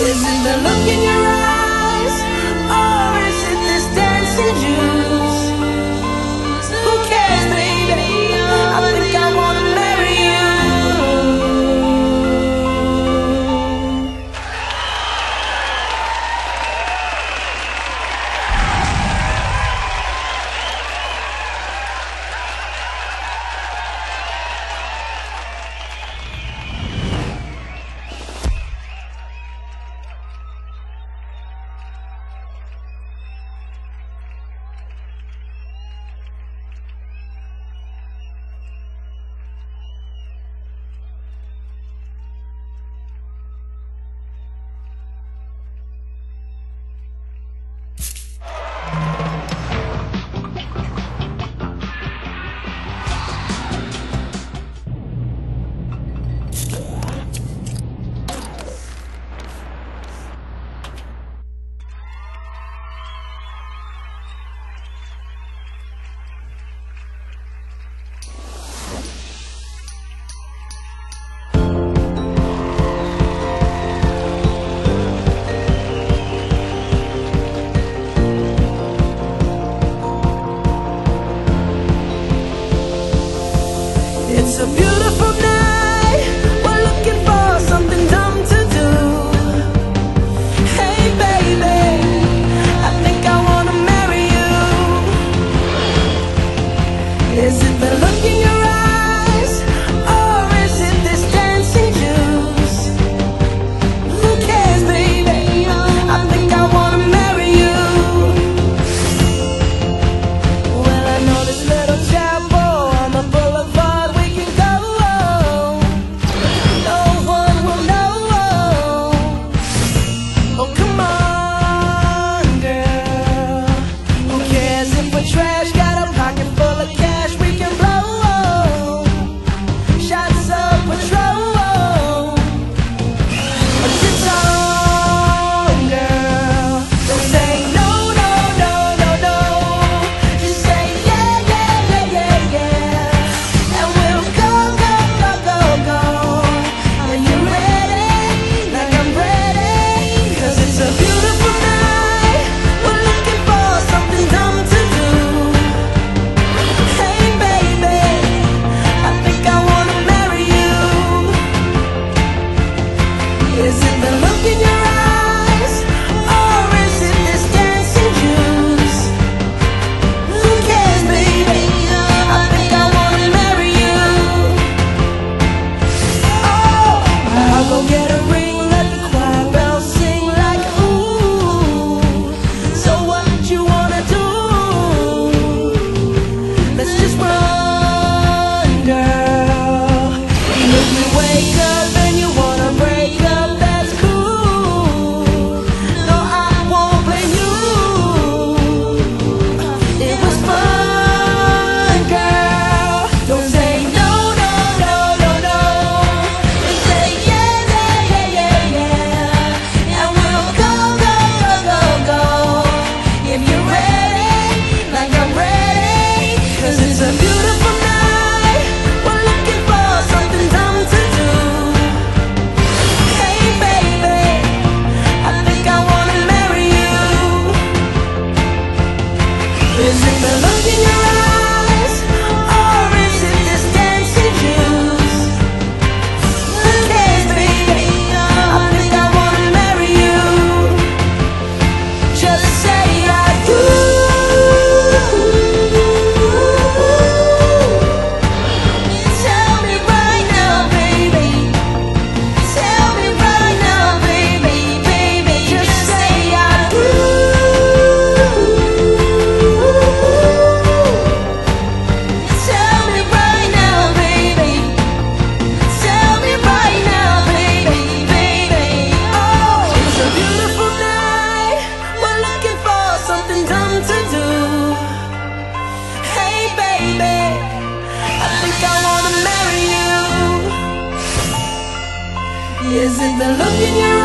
Is it the look in your It's a beautiful Is it the look in your eyes?